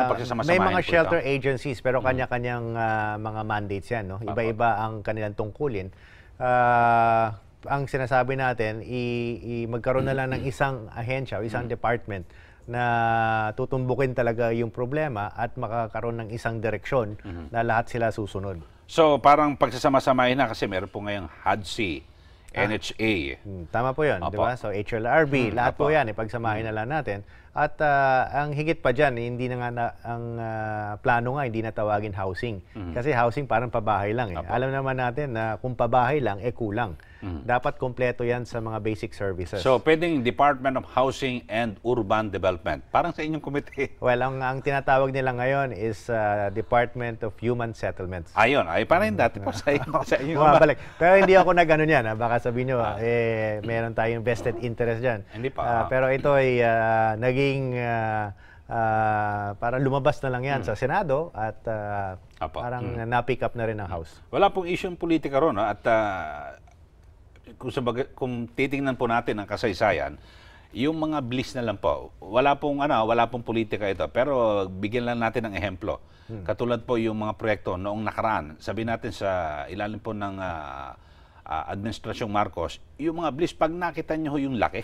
S2: pagsasama-samahin
S4: may mga shelter
S2: ito? Mm.
S4: agencies pero kanya-kanyang ah, mga mandates yan. No? Iba-iba ang kanilang tungkulin. Ah, ang sinasabi natin, i, i- magkaroon na lang ng isang ahensya o
S2: Mm.
S4: isang department na tutumbukin talaga yung problema at makakaroon ng isang direksyon
S2: Mm-hmm.
S4: na lahat sila susunod.
S2: So parang pagsasama-samahin na kasi meron po ngayong HADC, NHA.
S4: Hmm, Tama po yun, di ba? So HLRB,
S2: Hmm,
S4: lahat po
S2: apo.
S4: yan, ipagsamahin na lang natin. At ah, ang higit pa dyan, hindi na nga na, ang ah, plano nga, hindi na tawagin housing. Kasi housing parang pabahay lang eh.
S2: Hmm. Apo.
S4: Alam naman natin na kung pabahay lang, eh kulang.
S2: Hmm.
S4: Dapat kompleto yan sa mga basic services.
S2: So pwedeng Department of Housing and Urban Development. Parang sa inyong komite. <laughs>
S4: well, ang, ang tinatawag nila ngayon is ah, Department of Human Settlements.
S2: Ayun, ay parang dati po sa, <laughs> sa inyong
S4: Bumabalik. Pero hindi ako na gano'n yan. Ha? Baka sabihin nyo, eh, meron tayong vested interest dyan.
S2: Hindi pa.
S4: Ah, pero ito ay ah, naging ah, ah, parang lumabas na lang yan sa Senado at ah,
S2: Hmm. Apo. Hmm.
S4: parang na-pick up na rin ng House.
S2: Wala pong issue politika ron. no? At ah, kung, sabaga, kung titingnan po natin ang kasaysayan, yung mga bliss na lang po, wala pong, ano, wala pong politika ito. Pero bigyan lang natin ng ehemplo. Katulad po yung mga proyekto noong nakaraan. Sabi natin sa ilalim po ng ah, ah, Administrasyong Marcos, yung mga bliss, pag nakita nyo yung laki,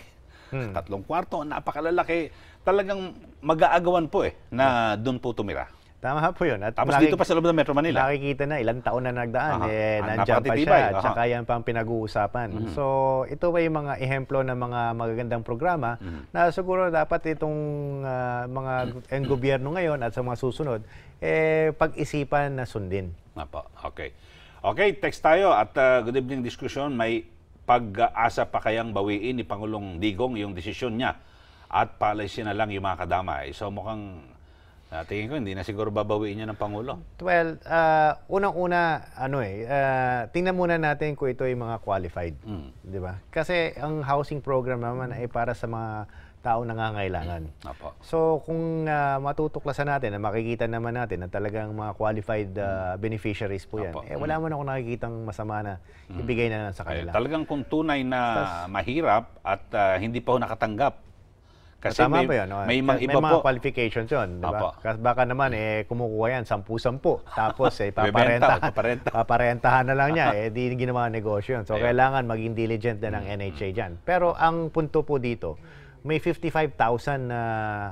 S2: tatlong kwarto, napakalalaki, talagang mag-aagawan po eh, na doon po tumira.
S4: Tama po yun. At
S2: Tapos
S4: nakik-
S2: dito pa sa loob ng Metro Manila.
S4: Nakikita na, ilang taon na nagdaan,
S2: Aha.
S4: eh,
S2: Ah,
S4: nandiyan pa siya, at
S2: Aha. Mm-hmm.
S4: saka yan pang pinag-uusapan. So, ito yung mga ehemplo ng mga magagandang programa
S2: Mm-hmm.
S4: na siguro dapat itong ah, mga ang gobyerno ngayon at sa mga susunod, eh, pag-isipan na sundin.
S2: Apo, okay. Okay, text tayo at uh, good evening diskusyon. May pag-asa pa kayang bawiin ni Pangulong Digong yung desisyon niya at paalisin na lang yung mga kadamay. So mukhang Ah, tingin ko, hindi na siguro babawiin niya ng Pangulo.
S4: Well, ah, unang-una, ano eh, ah, tingnan muna natin kung ito ay mga qualified.
S2: Mm.
S4: Di ba? Kasi ang housing program naman ay para sa mga tao nangangailangan.
S2: Apo.
S4: So kung ah, matutuklasan natin, na makikita naman natin na talagang mga qualified ah, beneficiaries po yan,
S2: Opo.
S4: eh wala man ako nakikitang masama na ibigay na lang sa
S2: Ay,
S4: kanila.
S2: talagang kung tunay na mahirap at ah, hindi pa ho nakatanggap. Kasi
S4: Tama
S2: may,
S4: ba yun? no?
S2: may, mga
S4: May
S2: iba
S4: mga
S2: po.
S4: qualifications yun, di
S2: Apo.
S4: ba? Kasi baka naman, eh, kumukuha yan, sampu-sampu. Tapos, eh, <laughs>
S2: Bebenta,
S4: paparenta.
S2: paparenta. <laughs>
S4: paparentahan na lang niya. <laughs> Eh, di ginawa negosyo yun. So,
S2: Ayun.
S4: kailangan maging diligent din ng NHA dyan. Pero, ang punto po dito, may 55,000 na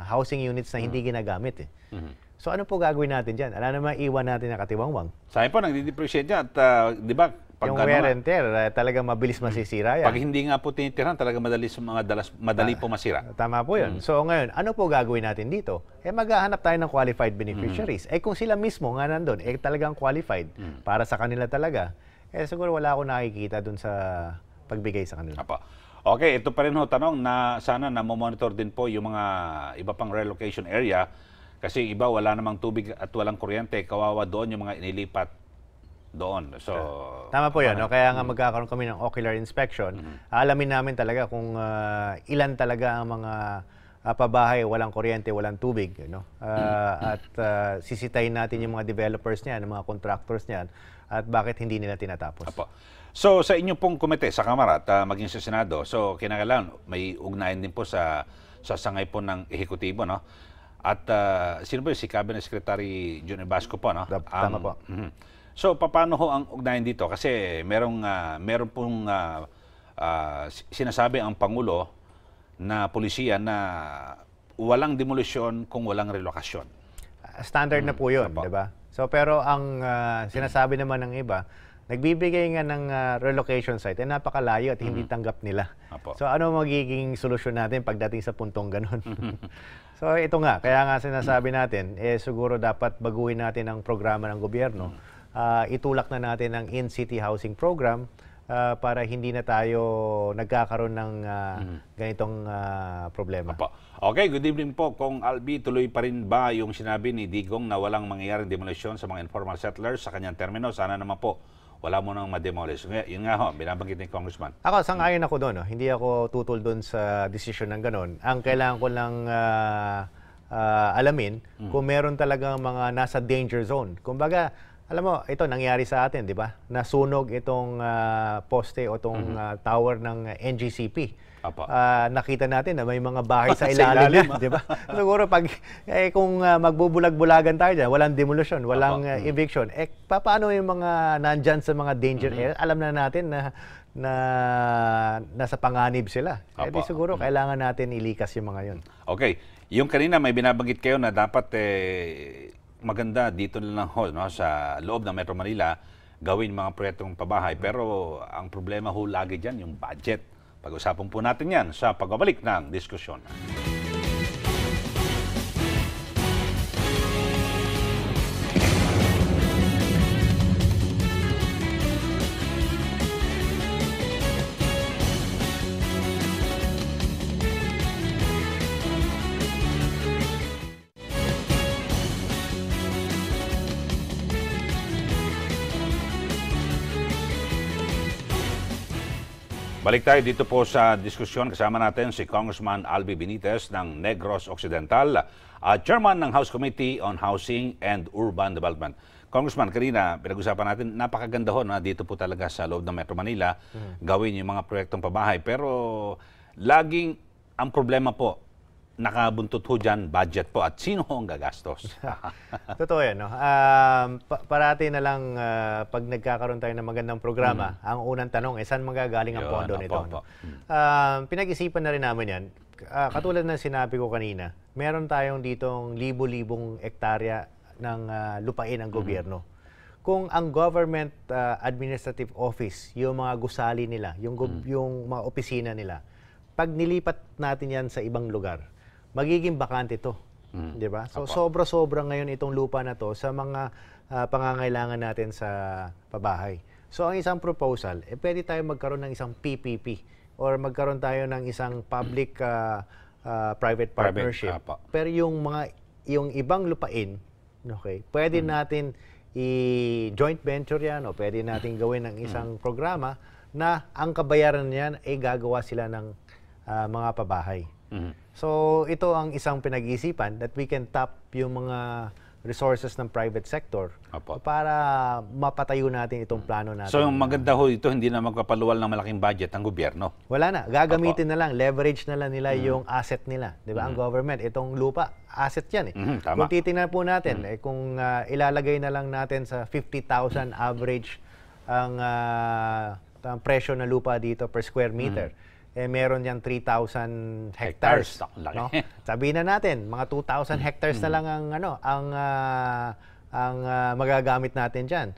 S4: housing units na hindi ginagamit eh.
S2: Mhm.
S4: So, ano po gagawin natin dyan? Ala naman iwan natin na katiwangwang.
S2: Sabi po, nagdi-depreciate yan. At, ah, di ba, pag,
S4: yung
S2: ano
S4: wear and tear, eh, talagang mabilis masisira yan.
S2: pag hindi nga po tinitirhan, talaga madali, mga dalas, madali po masira.
S4: Tama po yun. So ngayon, ano po gagawin natin dito? Eh maghahanap tayo ng qualified beneficiaries. Eh kung sila mismo nga nandun, eh talagang qualified para sa kanila talaga, eh siguro wala akong nakikita dun sa pagbigay sa kanila.
S2: Apo. Okay, ito pa rin ho tanong na sana na monitor din po yung mga iba pang relocation area kasi iba wala namang tubig at walang kuryente, kawawa doon yung mga inilipat doon. So,
S4: Tama po yun. No? Kaya nga magkakaroon kami ng ocular inspection. Alamin namin talaga kung ah, ilan talaga ang mga ah, pabahay, walang kuryente, walang tubig. You know? Ah, at ah, sisitahin natin yung mga developers niyan, yung mga contractors niyan, at bakit hindi nila tinatapos.
S2: Apo. So, sa inyong pong komite sa Kamara at ah, maging sa Senado, so kinakailangan may ugnayan din po sa sa sangay po ng ehekutibo, no? At ah, sino ba si Cabinet Secretary Junior Basco po, no?
S4: Tama po.
S2: Mhm. So, paano ho ang ugnayan dito? Kasi merong ah, meron pong ah, si- sinasabi ang Pangulo na polisiya na walang demolisyon kung walang relokasyon.
S4: Uh, standard na po yun,
S2: Apo.
S4: di ba? So pero ang uh, sinasabi naman ng iba, nagbibigay nga ng uh, relocation site, eh napakalayo at hindi tanggap nila.
S2: Apo.
S4: So ano magiging solusyon natin pagdating sa puntong ganun? <laughs> so ito nga, kaya nga sinasabi natin, eh siguro dapat baguhin natin ang programa ng gobyerno. Ah, itulak na natin ang in-city housing program ah, para hindi na tayo nagkakaroon ng ah, ganitong ah, problema.
S2: Apo. Okay, good evening po. Kung Albi, tuloy pa rin ba yung sinabi ni Digong na walang mangyayaring demolition sa mga informal settlers sa kanyang termino? Sana naman po, wala mo nang ma-demolish. Yun nga ho, binabanggit ni Congressman.
S4: Ako, sang-ayon ako doon. No? Hindi ako tutol doon sa desisyon ng ganun. Ang kailangan ko lang ah, ah, alamin kung meron talagang mga nasa danger zone. Kumbaga, alam mo, ito nangyari sa atin, di ba? Nasunog itong ah, poste o itong ah, tower ng NGCP.
S2: Apo.
S4: Ah, nakita natin na may mga bahay sa <laughs>
S2: Sa
S4: ilalim,
S2: ilalim,
S4: di ba? <laughs> Siguro pag eh, kung ah, magbubulag-bulagan tayo dyan, walang demolition, walang ah, eviction, eh paano yung mga nandyan sa mga danger area? Alam na natin na na nasa panganib sila. Eh di siguro kailangan natin ilikas yung mga yun.
S2: Okay, yung kanina may binabanggit kayo na dapat eh, maganda dito na lang ho, no, sa loob ng Metro Manila gawin mga proyektong pabahay. Pero ang problema ho lagi dyan, yung budget. Pag-usapan po natin yan sa pagbabalik ng diskusyon. Balik tayo dito po sa diskusyon. Kasama natin si Congressman Albi Benitez ng Negros Occidental, at Chairman ng House Committee on Housing and Urban Development. Congressman, kanina pinag-usapan natin, napakaganda ho na dito po talaga sa loob ng Metro Manila gawin yung mga proyektong pabahay. Pero laging ang problema po, nakabuntot ho dyan budget po at sino ho ang gagastos? <laughs>
S4: Totoo yan, no? Um, pa- parati na lang ah, pag nagkakaroon tayo ng magandang programa, ang unang tanong, eh, saan magagaling ang
S2: Yun,
S4: pondo nito?
S2: opo.
S4: no? Um, pinag-isipan na rin namin yan. Ah, katulad ng sinabi ko kanina, meron tayong ditong libo-libong ektarya ng ah, lupain ng gobyerno. Kung ang government ah, administrative office, yung mga gusali nila, yung, gob- yung mga opisina nila, pag nilipat natin yan sa ibang lugar, magiging bakante to.
S2: Mm.
S4: 'Di ba? So sobra-sobra ngayon itong lupa na to sa mga ah, pangangailangan natin sa pabahay. So ang isang proposal, eh pwede tayo magkaroon ng isang PPP or magkaroon tayo ng isang public ah, ah, private
S2: Private,
S4: partnership.
S2: apo.
S4: Pero yung mga yung ibang lupain, okay, pwede natin i-joint venture yan o pwede natin gawin ng isang programa na ang kabayaran niyan ay gagawa sila ng ah, mga pabahay.
S2: Mhm.
S4: So, ito ang isang pinag-iisipan that we can tap yung mga resources ng private sector
S2: Apo.
S4: para mapatayo natin itong plano natin.
S2: So, yung maganda ho ito, hindi na magpapaluwal ng malaking budget ang gobyerno.
S4: Wala na. Gagamitin na lang. Leverage na lang nila yung asset nila. Di ba? Ang government, itong lupa, asset yan eh.
S2: Mhm, tama.
S4: Kung titingnan po natin, eh, kung ah, ilalagay na lang natin sa 50,000 average ang, ah, ang presyo ng lupa dito per square meter, eh meron yan 3,000 hectares.
S2: Hectares. Ang.
S4: No? Sabihin na natin, mga 2,000 hectares na lang ang ano, ang ah, ang ah, magagamit natin diyan.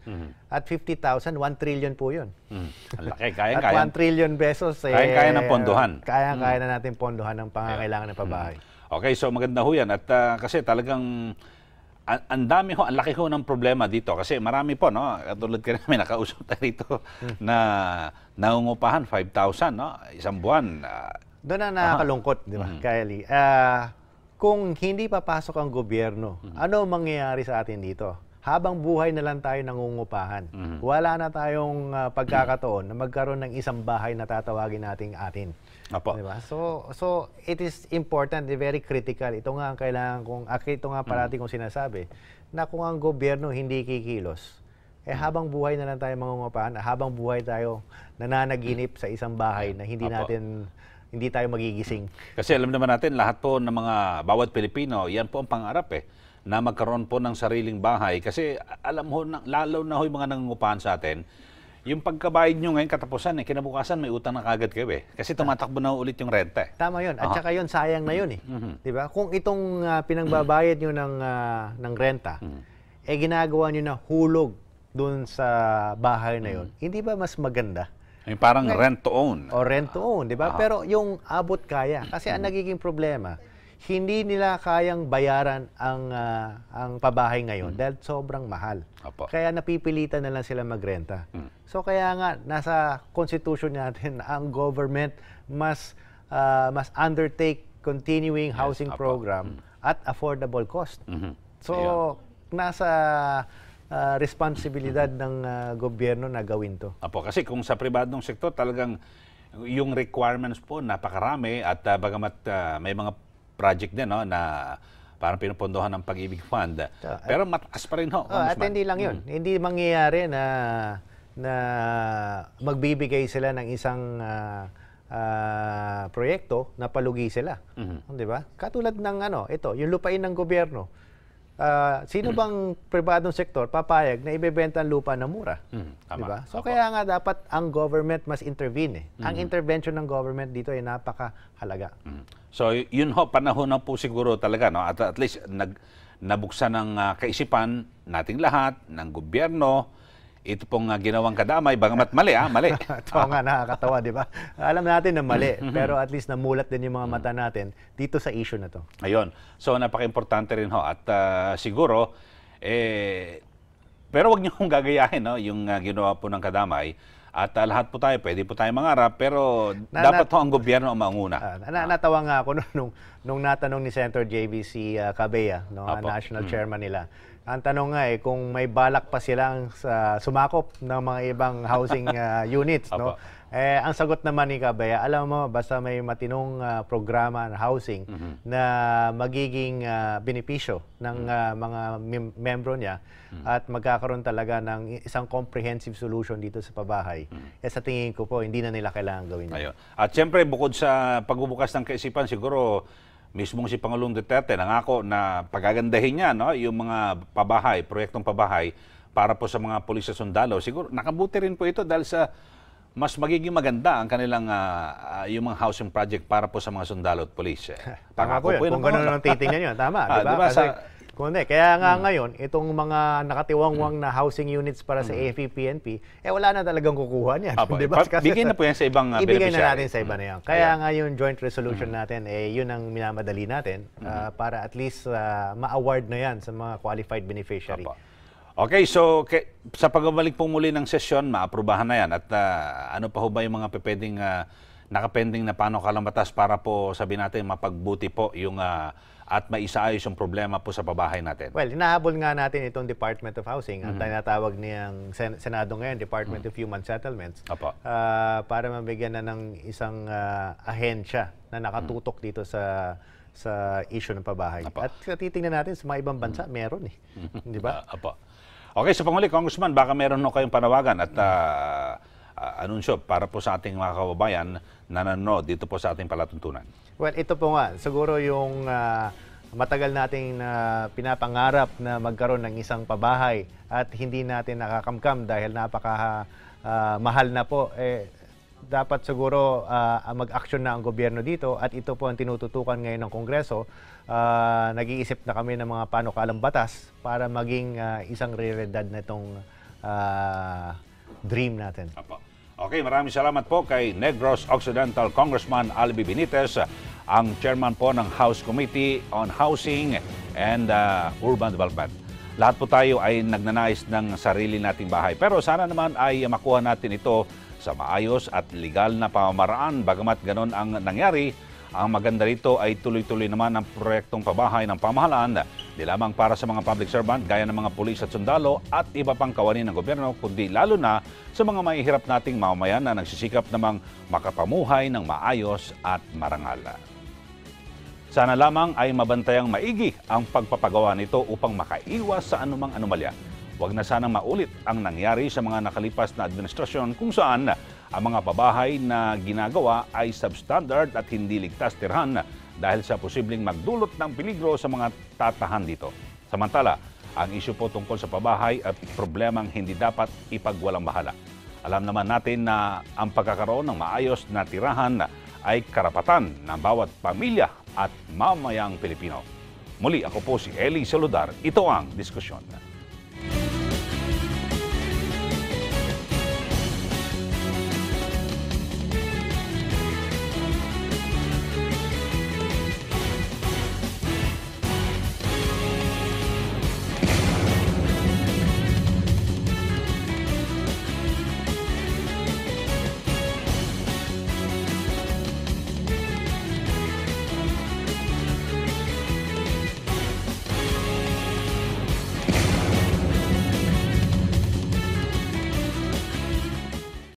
S4: At 50,000, 1 trillion po 'yun.
S2: Ang laki,
S4: At
S2: kaya-kaya.
S4: 1 trillion pesos eh,
S2: Kayang-kaya ng pondohan.
S4: Kaya-kaya na natin pondohan ng pangangailangan ng pabahay.
S2: Okay, so maganda ho yan. At ah, kasi talagang ang dami ho, ang laki ho ng problema dito. Kasi marami po, no? Katulad ka namin, <laughs> nakausap tayo rito na nangungupahan 5,000, no? Isang buwan. ah,
S4: Doon na nakakalungkot, di ba, Kylie? Ah, kung hindi papasok ang gobyerno, ano ang mangyayari sa atin dito? Habang buhay na lang tayo nangungupahan. Wala na tayong ah, pagkakataon na magkaroon ng isang bahay na tatawagin nating atin.
S2: Apo.
S4: Di ba? So, so it is important, very critical. Ito nga ang kailangan kong, ito nga parati kong sinasabi, na kung ang gobyerno hindi kikilos, eh habang buhay na lang tayo mangungupahan, habang buhay tayo nananaginip sa isang bahay na hindi
S2: Apo.
S4: natin, hindi tayo magigising.
S2: Kasi alam naman natin, lahat po ng mga bawat Pilipino, yan po ang pangarap eh, na magkaroon po ng sariling bahay. Kasi alam ho, na, lalo na ho yung mga nangungupahan sa atin, yung pagkabayad nyo ngayon katapusan eh, kinabukasan may utang na kagad kayo eh. Kasi tumatakbo na ulit yung renta eh.
S4: Tama yun. At
S2: Aha.
S4: saka yun, sayang na yun eh.
S2: Mhm.
S4: Di ba? Kung itong ah, pinangbabayad nyo ng, ah, ng renta, eh ginagawa nyo na hulog doon sa bahay na yun, hindi ba mas maganda?
S2: Yung parang rent to own.
S4: O rent to own, di ba?
S2: Aha.
S4: Pero yung abot kaya. Kasi ang nagiging problema, hindi nila kayang bayaran ang ah, ang pabahay ngayon dahil sobrang mahal.
S2: Apo.
S4: Kaya napipilitan na lang sila magrenta.
S2: Mm.
S4: So kaya nga nasa constitution natin na ang government must ah, must undertake continuing housing
S2: apo.
S4: program at affordable cost.
S2: Mhm.
S4: So
S2: Ayun.
S4: nasa ah, responsibilidad ng ah, gobyerno na gawin to.
S2: Apo, kasi kung sa pribadong sektor talagang yung requirements po napakarami at uh, bagamat uh, may mga project din no, na parang pinupondohan ng pag-ibig fund.
S4: Tsaka,
S2: Pero mataas pa rin ho,
S4: Oh, at hindi lang 'yun. Hindi mangyayari na na magbibigay sila ng isang ah, ah, proyekto na palugi sila.
S2: Mhm.
S4: 'Di ba? Katulad ng ano, ito, yung lupain ng gobyerno. Ah, sino bang pribadong sektor papayag na ibebenta ang lupa na mura?
S2: Mhm, tama.
S4: 'Di ba? So
S2: Apo.
S4: kaya nga dapat ang government must intervene. Eh. Ang intervention ng government dito ay napakahalaga.
S2: Mm. So yun ho, panahon na po siguro talaga, no? at at least nag, nabuksan ng ah, kaisipan nating lahat, ng gobyerno, ito pong ah, ginawang kadamay, bagamat mali, ah, mali. <laughs>
S4: Ito nga nakakatawa, di ba? Alam natin na mali, <laughs> pero at least namulat din yung mga mata natin dito sa issue na to.
S2: Ayun. So napaka-importante rin ho at ah, siguro eh pero wag niyo kong gagayahin no yung ah, ginawa po ng kadamay at ah, lahat po tayo pwede po tayo mangarap pero
S4: Na-
S2: dapat
S4: na-
S2: ho ang gobyerno ang mauna.
S4: Ah, na, natawa nga ako nung, <laughs> nung, nung natanong ni Senator JVC uh, Cabea, no,
S2: Apo.
S4: national chairman nila. Ang tanong nga eh, kung may balak pa silang sa, sumakop ng mga ibang housing <laughs> ah, units, no? Eh, ang sagot naman ni Cabea, alam mo, basta may matinong ah, programa na housing
S2: Mhm.
S4: na magiging ah, benepisyo ng
S2: Mhm.
S4: ah, mga mem- membro niya at magkakaroon talaga ng isang comprehensive solution dito sa pabahay,
S2: Mhm.
S4: eh, sa tingin ko po, hindi na nila kailangan gawin yun.
S2: Ayun. At siyempre bukod sa pagbubukas ng kaisipan siguro mismong si Pangulong Duterte nangako na pagagandahin niya no yung mga pabahay, proyektong pabahay para po sa mga pulis at sundalo. Siguro nakabuti rin po ito dahil sa mas magiging maganda ang kanilang ah, yung mga housing project para po sa mga sundalo at pulis. Eh. <laughs>
S4: Tama po yun. Kung ganun ang titingnan yun, tama.
S2: Ah,
S4: di ba?
S2: di ba,
S4: Kasi,
S2: sa-
S4: kung hindi, kaya nga ngayon, itong mga nakatiwangwang na housing units para sa AFP-PNP, eh wala na talagang kukuha niyan.
S2: Apo, <laughs>
S4: di ba?
S2: pa- bigyan na po yan sa ibang, ah,
S4: Ibigay na natin sa iba na yan. Kaya nga yung joint resolution natin, eh yun ang minamadali natin ah, para at least ah, ma-award na yan sa mga qualified beneficiary.
S2: Apo. Okay, so ke- sa pagbabalik po muli ng sesyon, maaprubahan na yan. At ah, ano pa ho ba yung mga pwedeng ah, nakapending na paano batas para po sabi natin mapagbuti po yung ah, at maisaayos yung problema po sa pabahay natin?
S4: Well, hinahabol nga natin itong Department of Housing, ang tinatawag niyang Sen- Senado ngayon, Department of Human Settlements,
S2: Apo.
S4: ah, para mabigyan na ng isang ah, ahensya na nakatutok dito sa sa issue ng pabahay.
S2: Apo.
S4: At titingnan natin sa mga ibang bansa, meron eh. <laughs> Di ba?
S2: Apo. Okay, sa panghuli, Congressman, baka meron no kayong panawagan at ah, ah, anunsyo para po sa ating mga kababayan na nanonood dito po sa ating palatuntunan.
S4: Well, ito po nga, siguro yung ah, matagal nating na pinapangarap na magkaroon ng isang pabahay at hindi natin nakakamkam dahil napaka ah, mahal na po, eh, dapat siguro ah, mag-action na ang gobyerno dito at ito po ang tinututukan ngayon ng Kongreso. Ah, nag-iisip na kami ng mga panukalang batas para maging ah, isang realidad na itong ah, dream natin.
S2: Apo. Okay, maraming salamat po kay Negros Occidental Congressman Albi Benitez, ang chairman po ng House Committee on Housing and uh, Urban Development. Lahat po tayo ay nagnanais ng sarili nating bahay. Pero sana naman ay makuha natin ito sa maayos at legal na pamamaraan. Bagamat ganon ang nangyari, ang maganda rito ay tuloy-tuloy naman ang proyektong pabahay ng pamahalaan, di lamang para sa mga public servant gaya ng mga pulis at sundalo at iba pang kawani ng gobyerno, kundi lalo na sa mga mahihirap nating mamamayan na nagsisikap namang makapamuhay ng maayos at marangal. Sana lamang ay mabantayang maigi ang pagpapagawa nito upang makaiwas sa anumang anomalya. Huwag na sanang maulit ang nangyari sa mga nakalipas na administrasyon kung saan ang mga pabahay na ginagawa ay substandard at hindi ligtas tirhan dahil sa posibleng magdulot ng peligro sa mga tatahan dito. Samantala, ang isyu po tungkol sa pabahay ay problemang hindi dapat ipagwalang bahala. Alam naman natin na ang pagkakaroon ng maayos na tirahan ay karapatan ng bawat pamilya at mamayang Pilipino. Muli ako po si Eli Saludar. Ito ang diskusyon.